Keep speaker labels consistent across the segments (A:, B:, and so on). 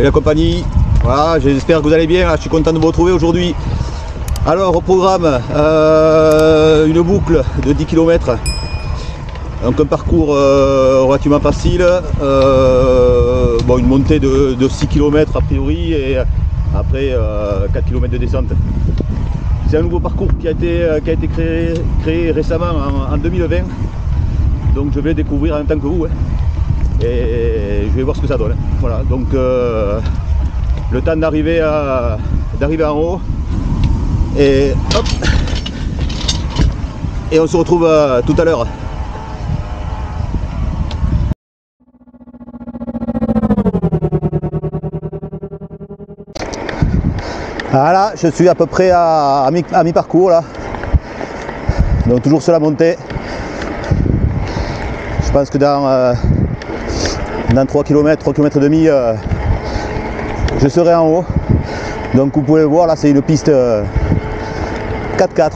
A: et la compagnie. Voilà, j'espère que vous allez bien. Je suis content de vous retrouver aujourd'hui. Alors, au programme, euh, une boucle de 10 km. Donc un parcours euh, relativement facile. Euh, bon, une montée de, 6 km a priori et après 4 km de descente. C'est un nouveau parcours qui a été, qui a été créé, créé récemment en, 2020. Donc je vais découvrir en même temps que vous. Hein. Et je vais voir ce que ça donne. Voilà, donc le temps d'arriver d'arriver en haut. Et hop. Et on se retrouve euh, tout à l'heure. Voilà je suis à peu près à, mi, parcours là. Donc toujours sur la montée. Je pense que dans, euh, dans 3 km 3 km et demi euh, je serai en haut. Donc vous pouvez voir là c'est une piste 4x4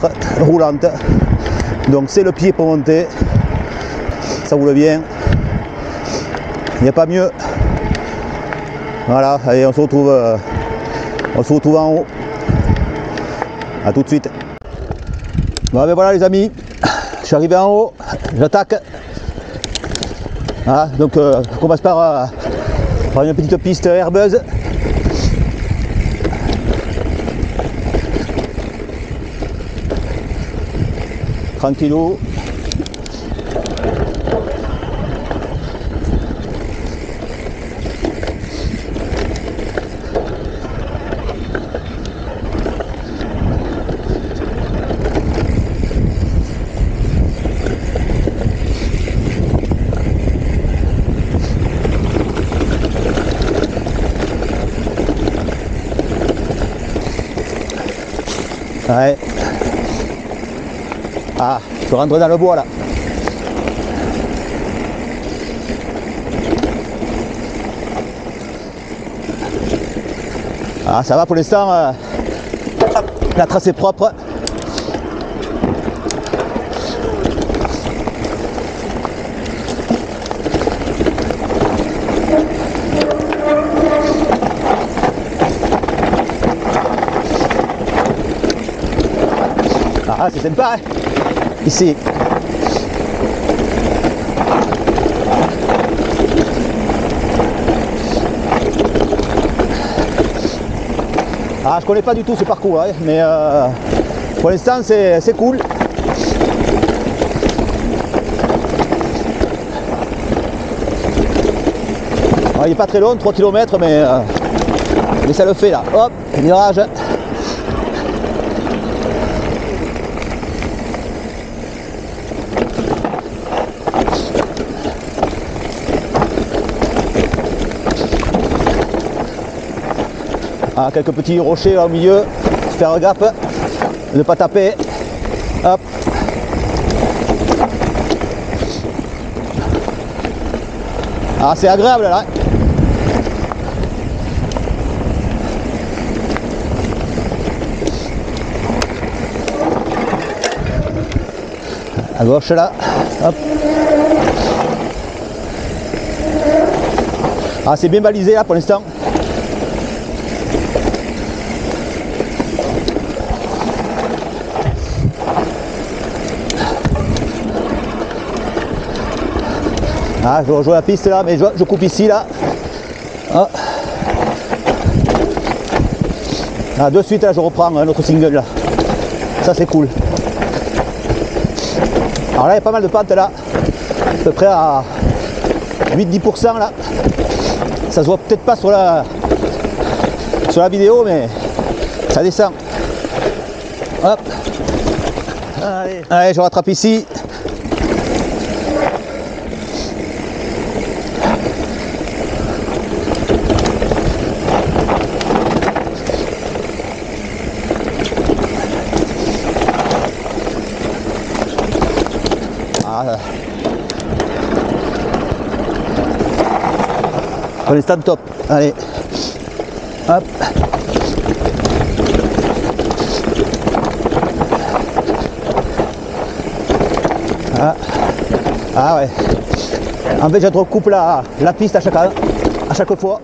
A: euh, roulante. Donc c'est le pied pour monter. Ça roule bien. Il n'y a pas mieux. Voilà, allez on se retrouve euh, on se retrouve en haut. A tout de suite. Bon ben voilà les amis, je suis arrivé en haut, j'attaque. Voilà, donc euh, on commence par, par une petite piste herbeuse. tranquillou. Ouais. Ah, je rentre dans le bois là. Ah, ça va pour l'instant. Euh, la trace est propre. Ah, c'est sympa, hein ici. Ah, je connais pas du tout ce parcours, hein, mais euh, pour l'instant c'est cool. il n'est pas très long, 3 km, mais, euh, mais ça le fait là. Hop, virage. Quelques petits rochers au milieu, faire gaffe, ne pas taper. Hop. Ah, c'est agréable là. À gauche là. Hop. Ah, c'est bien balisé là pour l'instant. Ah, je rejoins la piste là, mais je, coupe ici là. Ah. ah. de suite là, je reprends un autre single là. Ça c'est cool. Alors là, il y a pas mal de pentes là. À peu près à 8-10% là. Ça se voit peut-être pas sur la sur la vidéo, mais ça descend. Allez je rattrape ici. Pour l'instant top. Allez. Hop. Ah. ah ouais. En fait je recoupe la, la piste à chaque, à chaque fois.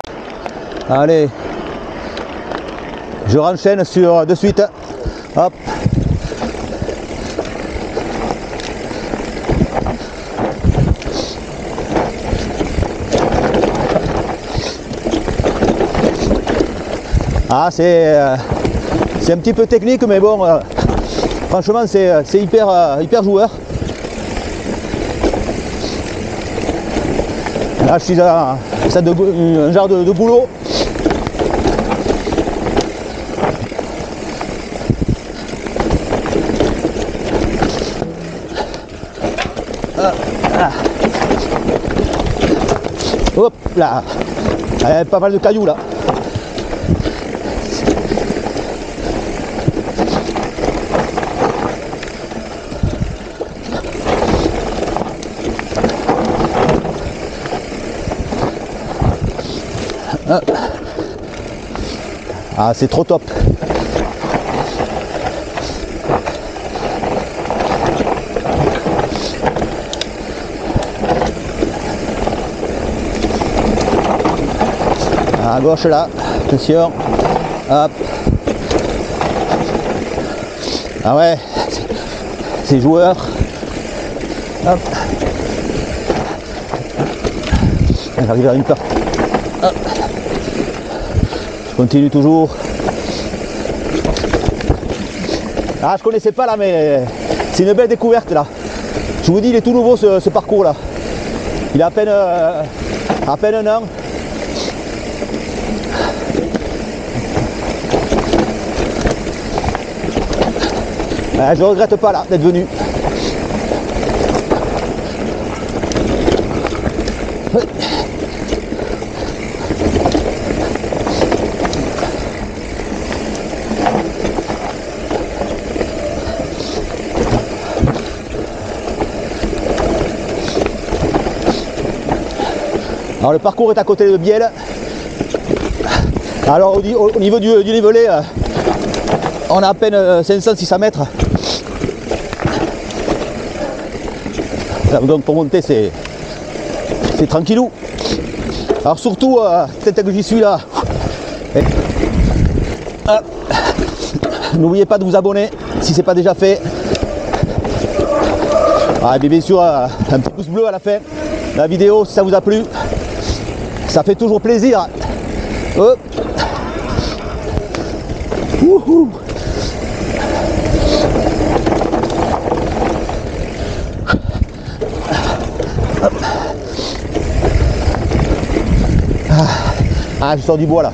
A: Allez. Je renchaîne sur de suite. Hop. Ah, c'est euh, c'est un petit peu technique, mais bon, euh, franchement, c'est euh, hyper, hyper joueur. Là, je suis gou- un genre de, boulot. Ah, ah. Hop là, Eh, pas mal de cailloux là. Ah, c'est trop top. À gauche là, attention. Hop. Ah ouais, c'est- c'est joueur. Hop. J'arrive à une part. Je continue toujours. Ah, je connaissais pas là, mais c'est une belle découverte là. Je vous dis, il est tout nouveau ce, parcours là. Il a à peine, euh, à peine un an. Ah, je regrette pas là d'être venu. Alors le parcours est à côté de Biel. Alors au, ni- au niveau du, du dénivelé, euh, on a à peine 500-600 mètres. Alors, Donc pour monter c'est tranquillou. Alors surtout euh, peut-être que j'y suis là. Hop. N'oubliez pas de vous abonner si ce n'est pas déjà fait. Ah, et bien, bien sûr euh, un petit pouce bleu à la fin de la vidéo si ça vous a plu. Ça fait toujours plaisir. Hop. Ah. Ah, je sors du bois là.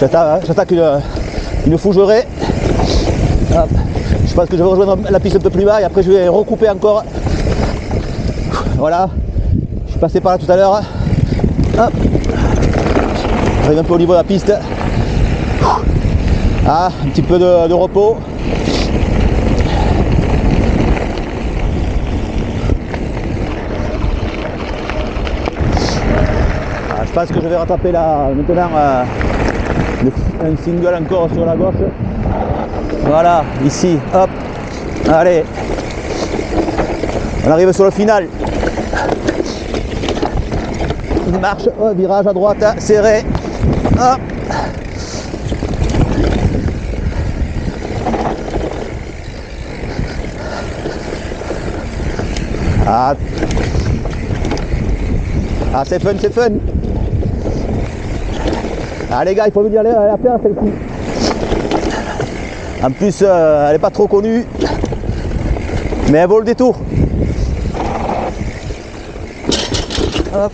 A: J'attaque j'attaque une, une fougerée. Hop. Je pense que je vais rejoindre la piste un peu plus bas et après je vais recouper encore. Voilà. Je suis passé par là tout à l'heure. Hop. J'arrive un peu au niveau de la piste. Ah, un petit peu de, repos. Ah, je pense que je vais rattraper là maintenant euh, un single encore sur la gauche. Voilà, ici, hop. Allez. On arrive sur le final. Une marche, virage à droite, hein, serré. Hop. Ah, ah c'est fun, c'est fun. Ah les gars, il faut venir la, la faire celle-ci. En plus, euh, elle n'est pas trop connue, mais elle vaut le détour. Hop.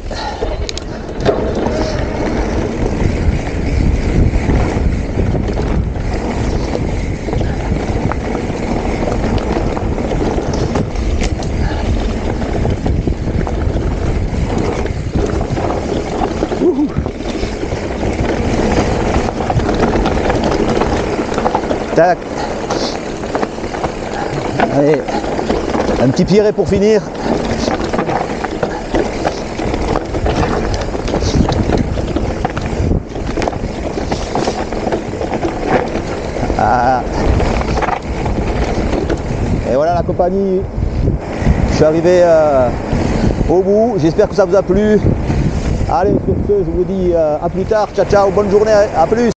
A: Allez. Un petit piré pour finir. Ah. Et voilà la compagnie. Je suis arrivé euh, au bout. J'espère que ça vous a plu. Allez, sur ce, je vous dis euh, à plus tard. Ciao, ciao, bonne journée, à plus.